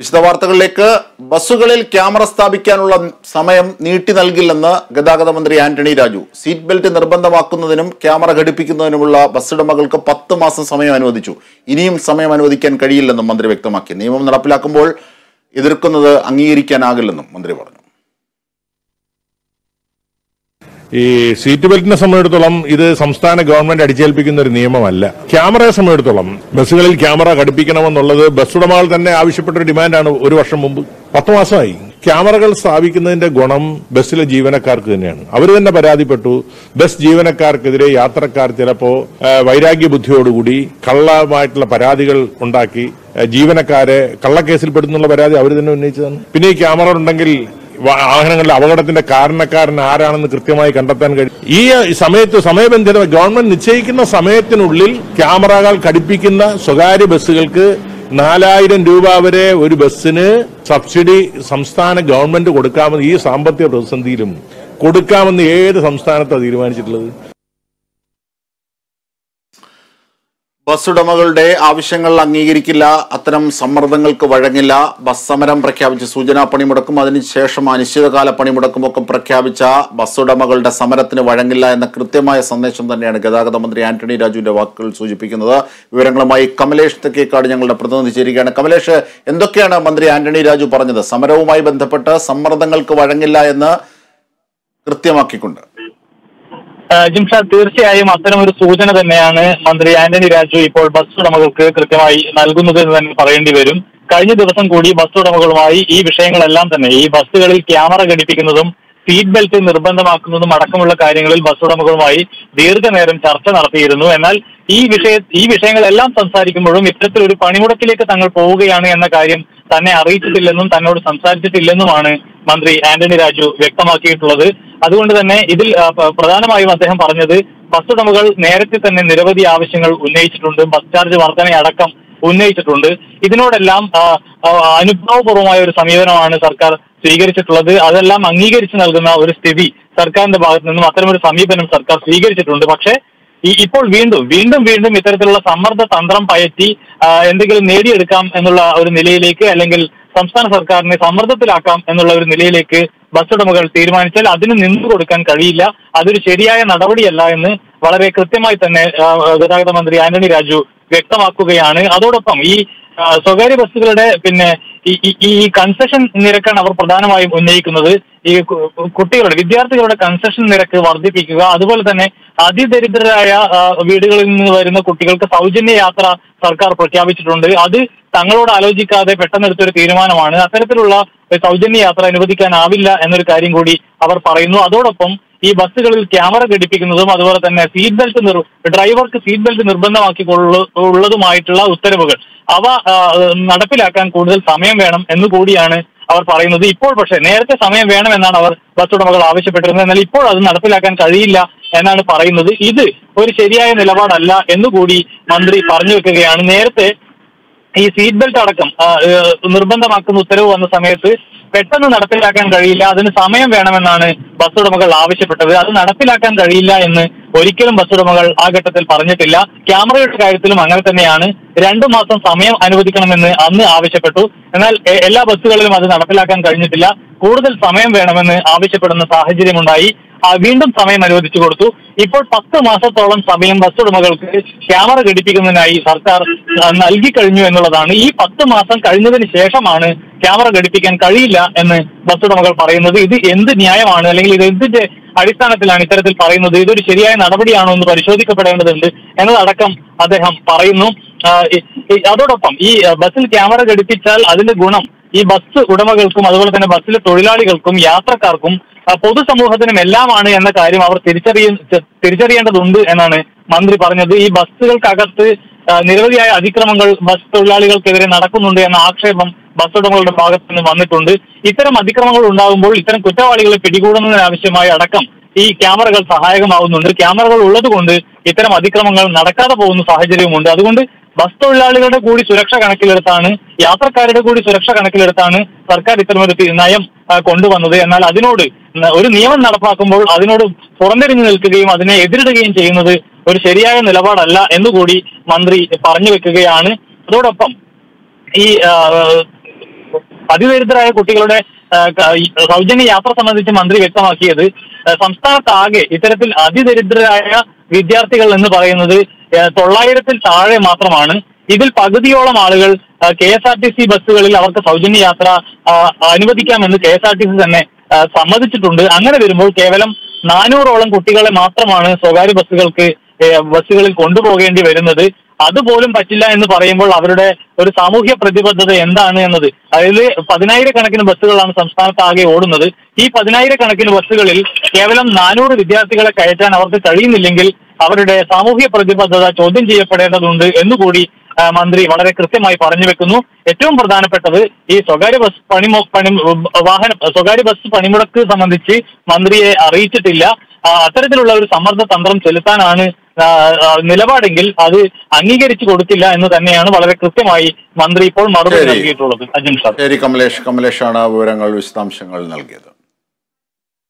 വിശദവാർത്തകളിലേക്ക് ബസ്സുകളിൽ ക്യാമറ സ്ഥാപിക്കാനുള്ള സമയം നീട്ടി നൽകില്ലെന്ന് ഗതാഗത മന്ത്രി ആന്റണി രാജു. സീറ്റ് ബെൽറ്റ് നിർബന്ധമാക്കുന്നതിനും ക്യാമറ ഘടിപ്പിക്കുന്നതിനുമുള്ള ബസ്സുടമകൾക്ക് പത്ത് മാസം സമയം അനുവദിച്ചു. ഇനിയും സമയം അനുവദിക്കാൻ കഴിയില്ലെന്നും മന്ത്രി വ്യക്തമാക്കി. നിയമം നടപ്പിലാക്കുമ്പോൾ എതിർക്കുന്നത് അംഗീകരിക്കാനാകില്ലെന്നും മന്ത്രി പറഞ്ഞു. ഈ സീറ്റ് ബെൽറ്റിനെ സംബന്ധിച്ചിടത്തോളം ഇത് സംസ്ഥാന ഗവൺമെന്റ് അടിച്ചേൽപ്പിക്കുന്ന ഒരു നിയമമല്ല. ക്യാമറയെ സംബന്ധിച്ചിടത്തോളം ബസ്സുകളിൽ ക്യാമറ ഘടിപ്പിക്കണമെന്നുള്ളത് ബസ് ഉടമകൾ തന്നെ ആവശ്യപ്പെട്ട ഒരു ഡിമാൻഡാണ് ഒരു വർഷം മുമ്പ്. പത്ത് മാസമായി. ക്യാമറകൾ സ്ഥാപിക്കുന്നതിന്റെ ഗുണം ബസ്സിലെ ജീവനക്കാർക്ക് തന്നെയാണ്. അവർ തന്നെ പരാതിപ്പെട്ടു. ബസ് ജീവനക്കാർക്കെതിരെ യാത്രക്കാർ ചിലപ്പോ വൈരാഗ്യ ബുദ്ധിയോടുകൂടി കള്ളമായിട്ടുള്ള പരാതികൾ ഉണ്ടാക്കി ജീവനക്കാരെ കള്ളക്കേസിൽ പെടുന്നുള്ള പരാതി അവർ തന്നെ ഉന്നയിച്ചതാണ്. പിന്നെ ഈ ക്യാമറ ഉണ്ടെങ്കിൽ വാഹനങ്ങളിലെ അപകടത്തിന്റെ കാരണക്കാരൻ ആരാണെന്ന് കൃത്യമായി കണ്ടെത്താൻ കഴിയും ഈ സമയത്ത് സമയബന്ധിത ഗവൺമെന്റ് നിശ്ചയിക്കുന്ന സമയത്തിനുള്ളിൽ ക്യാമറകൾ ഘടിപ്പിക്കുന്ന സ്വകാര്യ ബസ്സുകൾക്ക് നാലായിരം രൂപ വരെ ഒരു ബസ്സിന് സബ്സിഡി സംസ്ഥാന ഗവൺമെന്റ് കൊടുക്കാമെന്ന് ഈ സാമ്പത്തിക പ്രതിസന്ധിയിലും കൊടുക്കാമെന്ന് ഏത് സംസ്ഥാനത്താണ് തീരുമാനിച്ചിട്ടുള്ളത്? ബസ് ഉടമകളുടെ ആവശ്യങ്ങൾ അംഗീകരിക്കില്ല അത്തരം സമ്മർദ്ദങ്ങൾക്ക് വഴങ്ങില്ല. ബസ് സമരം പ്രഖ്യാപിച്ച് സൂചനാ പണിമുടക്കും അതിനുശേഷം അനിശ്ചിതകാല പണിമുടക്കും ഒക്കെ പ്രഖ്യാപിച്ച ബസ്സുടമകളുടെ സമരത്തിന് വഴങ്ങില്ല എന്ന കൃത്യമായ സന്ദേശം തന്നെയാണ് ഗതാഗത മന്ത്രി ആന്റണി രാജുവിന്റെ വാക്കുകൾ സൂചിപ്പിക്കുന്നത്. വിവരങ്ങളുമായി കമലേഷ് തെക്കേക്കാട് ഞങ്ങളുടെ പ്രതിനിധി ചേരുകയാണ്. കമലേഷ് എന്തൊക്കെയാണ് മന്ത്രി ആന്റണി രാജു പറഞ്ഞത്? സമരവുമായി ബന്ധപ്പെട്ട് സമ്മർദ്ദങ്ങൾക്ക് വഴങ്ങില്ല എന്ന് കൃത്യമാക്കിക്കൊണ്ട്. സാർ തീർച്ചയായും അത്തരം ഒരു സൂചന തന്നെയാണ് മന്ത്രി ആന്റണി രാജു ഇപ്പോൾ ബസ് ഉടമകൾക്ക് കൃത്യമായി നൽകുന്നത് എന്ന് തന്നെ പറയേണ്ടി വരും. കഴിഞ്ഞ ദിവസം കൂടി ബസ് ഉടമകളുമായി ഈ വിഷയങ്ങളെല്ലാം തന്നെ ഈ ബസ്സുകളിൽ ക്യാമറ ഘടിപ്പിക്കുന്നതും സീറ്റ് ബെൽറ്റ് നിർബന്ധമാക്കുന്നതും അടക്കമുള്ള കാര്യങ്ങളിൽ ബസ് ഉടമകളുമായി ദീർഘനേരം ചർച്ച നടത്തിയിരുന്നു. എന്നാൽ ഈ വിഷയ ഈ വിഷയങ്ങളെല്ലാം സംസാരിക്കുമ്പോഴും ഇത്തരത്തിലൊരു പണിമുടക്കിലേക്ക് തങ്ങൾ പോവുകയാണ് എന്ന കാര്യം തന്നെ അറിയിച്ചിട്ടില്ലെന്നും തന്നോട് സംസാരിച്ചിട്ടില്ലെന്നുമാണ് മന്ത്രി ആന്റണി രാജു വ്യക്തമാക്കിയിട്ടുള്ളത്. അതുകൊണ്ട് തന്നെ ഇതിൽ പ്രധാനമായും അദ്ദേഹം പറഞ്ഞത് ബസ് ഉടമകൾ നേരത്തെ തന്നെ നിരവധി ആവശ്യങ്ങൾ ഉന്നയിച്ചിട്ടുണ്ട് ബസ് ചാർജ് വർധനയടക്കം ഉന്നയിച്ചിട്ടുണ്ട്. ഇതിനോടെല്ലാം അനുഭാവപൂർവമായ ഒരു സമീപനമാണ് സർക്കാർ സ്വീകരിച്ചിട്ടുള്ളത്. അതെല്ലാം അംഗീകരിച്ചു നൽകുന്ന ഒരു സ്ഥിതി സർക്കാരിന്റെ ഭാഗത്തു നിന്നും അത്തരമൊരു സമീപനം സർക്കാർ സ്വീകരിച്ചിട്ടുണ്ട്. പക്ഷേ ഇപ്പോൾ വീണ്ടും വീണ്ടും വീണ്ടും ഇത്തരത്തിലുള്ള സമ്മർദ്ദ തന്ത്രം പയറ്റി എന്തെങ്കിലും നേടിയെടുക്കാം എന്നുള്ള ഒരു നിലയിലേക്ക് അല്ലെങ്കിൽ സംസ്ഥാന സർക്കാരിനെ സമ്മർദ്ദത്തിലാക്കാം എന്നുള്ള ഒരു നിലയിലേക്ക് ബസ് ഉടമകൾ തീരുമാനിച്ചാൽ അതിന് നിന്നു കൊടുക്കാൻ കഴിയില്ല. അതൊരു ശരിയായ നടപടിയല്ല എന്ന് വളരെ കൃത്യമായി തന്നെ ഗതാഗത മന്ത്രി ആന്റണി രാജു വ്യക്തമാക്കുകയാണ്. അതോടൊപ്പം ഈ സ്വകാര്യ ബസ്സുകളുടെ പിന്നെ ഈ കൺസെഷൻ നിരക്കാണ് അവർ പ്രധാനമായും ഉന്നയിക്കുന്നത്. ഈ കുട്ടികളുടെ വിദ്യാർത്ഥികളുടെ കൺസെഷൻ നിരക്ക് വർദ്ധിപ്പിക്കുക അതുപോലെ തന്നെ അതിദരിദ്രരായ വീടുകളിൽ നിന്ന് വരുന്ന കുട്ടികൾക്ക് സൗജന്യ യാത്ര സർക്കാർ പ്രഖ്യാപിച്ചിട്ടുണ്ട്. അത് തങ്ങളോട് ആലോചിക്കാതെ പെട്ടെന്നെടുത്തൊരു തീരുമാനമാണ്. അത്തരത്തിലുള്ള സൗജന്യ യാത്ര അനുവദിക്കാനാവില്ല എന്നൊരു കാര്യം കൂടി അവർ പറയുന്നു. അതോടൊപ്പം ഈ ബസ്സുകളിൽ ക്യാമറ ഘടിപ്പിക്കുന്നതും അതുപോലെ തന്നെ സീറ്റ് ബെൽറ്റ് നിർ ഡ്രൈവർക്ക് സീറ്റ് ബെൽറ്റ് നിർബന്ധമാക്കി ഉള്ളതുമായിട്ടുള്ള ഉത്തരവുകൾ. അവ നടപ്പിലാക്കാൻ കൂടുതൽ സമയം വേണം എന്ന് കൂടിയാണ് അവർ പറയുന്നത്. ഇപ്പോൾ പക്ഷേ നേരത്തെ സമയം വേണമെന്നാണ് അവർ ബസ് ഉടമകൾ ആവശ്യപ്പെട്ടിരുന്നത്. എന്നാൽ ഇപ്പോൾ അത് നടപ്പിലാക്കാൻ കഴിയില്ല എന്നാണ് പറയുന്നത്. ഇത് ഒരു ശരിയായ നിലപാടല്ല എന്നുകൂടി മന്ത്രി പറഞ്ഞു വെക്കുകയാണ്. നേരത്തെ ഈ സീറ്റ് ബെൽറ്റ് അടക്കം നിർബന്ധമാക്കുന്ന ഉത്തരവ് വന്ന സമയത്ത് പെട്ടെന്ന് നടപ്പിലാക്കാൻ കഴിയില്ല അതിന് സമയം വേണമെന്നാണ് ബസ് ഉടമകൾ ആവശ്യപ്പെട്ടത്. അത് നടപ്പിലാക്കാൻ കഴിയില്ല എന്ന് ഒരിക്കലും ബസ് ഉടമകൾ ആ ഘട്ടത്തിൽ പറഞ്ഞിട്ടില്ല. ക്യാമറയുടെ കാര്യത്തിലും അങ്ങനെ തന്നെയാണ്. രണ്ടു മാസം സമയം അനുവദിക്കണമെന്ന് അന്ന് ആവശ്യപ്പെട്ടു. എന്നാൽ എല്ലാ ബസ്സുകളിലും അത് നടപ്പിലാക്കാൻ കഴിഞ്ഞിട്ടില്ല. കൂടുതൽ സമയം വേണമെന്ന് ആവശ്യപ്പെടുന്ന സാഹചര്യമുണ്ടായി. വീണ്ടും സമയം അനുവദിച്ചു കൊടുത്തു. ഇപ്പോൾ പത്ത് മാസത്തോളം സമയം ബസ് ഉടമകൾക്ക് ക്യാമറ ഘടിപ്പിക്കുന്നതിനായി സർക്കാർ നൽകി കഴിഞ്ഞു എന്നുള്ളതാണ്. ഈ പത്ത് മാസം കഴിഞ്ഞതിന് ശേഷമാണ് ക്യാമറ ഘടിപ്പിക്കാൻ കഴിയില്ല എന്ന് ബസ് ഉടമകൾ പറയുന്നത്. ഇത് എന്ത് ന്യായമാണ്? അല്ലെങ്കിൽ ഇത് എന്തിന്റെ അടിസ്ഥാനത്തിലാണ് ഇത്തരത്തിൽ പറയുന്നത്? ഇതൊരു ശരിയായ നടപടിയാണോ എന്ന് പരിശോധിക്കപ്പെടേണ്ടതുണ്ട് എന്നതടക്കം അദ്ദേഹം പറയുന്നു. അതോടൊപ്പം ഈ ബസ്സിൽ ക്യാമറ ഘടിപ്പിച്ചാൽ അതിന്റെ ഗുണം ഈ ബസ് ഉടമകൾക്കും അതുപോലെ തന്നെ ബസ്സിലെ തൊഴിലാളികൾക്കും യാത്രക്കാർക്കും പൊതുസമൂഹത്തിനും എല്ലാമാണ് എന്ന കാര്യം അവർ തിരിച്ചറിയ തിരിച്ചറിയേണ്ടതുണ്ട് എന്നാണ് മന്ത്രി പറഞ്ഞത്. ഈ ബസ്സുകൾക്കകത്ത് നിരവധിയായ അതിക്രമങ്ങൾ ബസ് തൊഴിലാളികൾക്കെതിരെ നടക്കുന്നുണ്ട് എന്ന ആക്ഷേപം ബസ് ഉടമകളുടെ ഭാഗത്തു നിന്ന് വന്നിട്ടുണ്ട്. ഇത്തരം അതിക്രമങ്ങൾ ഉണ്ടാകുമ്പോൾ ഇത്തരം കുറ്റവാളികളെ പിടികൂടുന്നതിനാവശ്യമായ അടക്കം ഈ ക്യാമറകൾ സഹായകമാവുന്നുണ്ട് ക്യാമറകൾ ഉള്ളതുകൊണ്ട് ഇത്തരം അതിക്രമങ്ങൾ നടക്കാതെ പോകുന്ന സാഹചര്യവുമുണ്ട്. അതുകൊണ്ട് ബസ് തൊഴിലാളികളുടെ കൂടി സുരക്ഷ കണക്കിലെടുത്താണ് യാത്രക്കാരുടെ കൂടി സുരക്ഷ കണക്കിലെടുത്താണ് സർക്കാർ ഇത്തരമൊരു നയം കൊണ്ടുവന്നത്. എന്നാൽ അതിനോട് ഒരു നിയമം നടപ്പാക്കുമ്പോൾ അതിനോട് പുറന്തിരിഞ്ഞു നിൽക്കുകയും അതിനെ എതിരിടുകയും ചെയ്യുന്നത് ഒരു ശരിയായ നിലപാടല്ല എന്നുകൂടി മന്ത്രി പറഞ്ഞു വെക്കുകയാണ് അതോടൊപ്പം ഈ അതിദരിദ്രരായ കുട്ടികളുടെ സൗജന്യ യാത്ര സംബന്ധിച്ച് മന്ത്രി വ്യക്തമാക്കിയത് സംസ്ഥാനത്താകെ ഇത്തരത്തിൽ അതിദരിദ്രരായ വിദ്യാർത്ഥികൾ എന്ന് പറയുന്നത് തൊള്ളായിരത്തിൽ താഴെ മാത്രമാണ്. ഇതിൽ പകുതിയോളം ആളുകൾ K S R T C ബസ്സുകളിൽ അവർക്ക് സൗജന്യ യാത്ര അനുവദിക്കാമെന്ന് K S R T C തന്നെ സമ്മതിച്ചിട്ടുണ്ട്. അങ്ങനെ വരുമ്പോൾ കേവലം നാനൂറോളം കുട്ടികളെ മാത്രമാണ് സ്വകാര്യ ബസ്സുകൾക്ക് ബസ്സുകളിൽ കൊണ്ടുപോകേണ്ടി വരുന്നത്. അതുപോലും പറ്റില്ല എന്ന് പറയുമ്പോൾ അവരുടെ ഒരു സാമൂഹ്യ പ്രതിബദ്ധത എന്താണ് എന്നത്? അതായത് പതിനായിരക്കണക്കിന് ബസ്സുകളാണ് സംസ്ഥാനത്ത് ആകെ ഓടുന്നത്. ഈ പതിനായിരക്കണക്കിന് ബസ്സുകളിൽ കേവലം നാനൂറ് വിദ്യാർത്ഥികളെ കയറ്റാൻ അവർക്ക് കഴിയുന്നില്ലെങ്കിൽ അവരുടെ സാമൂഹ്യ പ്രതിബദ്ധത ചോദ്യം ചെയ്യപ്പെടേണ്ടതുണ്ട് എന്നുകൂടി മന്ത്രി വളരെ കൃത്യമായി പറഞ്ഞു വെക്കുന്നു. ഏറ്റവും പ്രധാനപ്പെട്ടത് ഈ സ്വകാര്യ ബസ് പണിമു പണി വാഹന സ്വകാര്യ ബസ് പണിമുടക്ക് സംബന്ധിച്ച് മന്ത്രിയെ അറിയിച്ചിട്ടില്ല. അത്തരത്തിലുള്ള ഒരു സമ്മർദ്ദ തന്ത്രം ചെലുത്താനാണ് നിലപാടെങ്കിൽ അത് അംഗീകരിച്ചു കൊടുക്കില്ല എന്ന് തന്നെയാണ് വളരെ കൃത്യമായി മന്ത്രി ഇപ്പോൾ മറുപടി നൽകിയിട്ടുള്ളത്. അജിൻ സാർ. ശരി കമലേഷ്. കമലേഷാണ് വിവരങ്ങൾ വിശദാംശങ്ങൾ നൽകിയത്.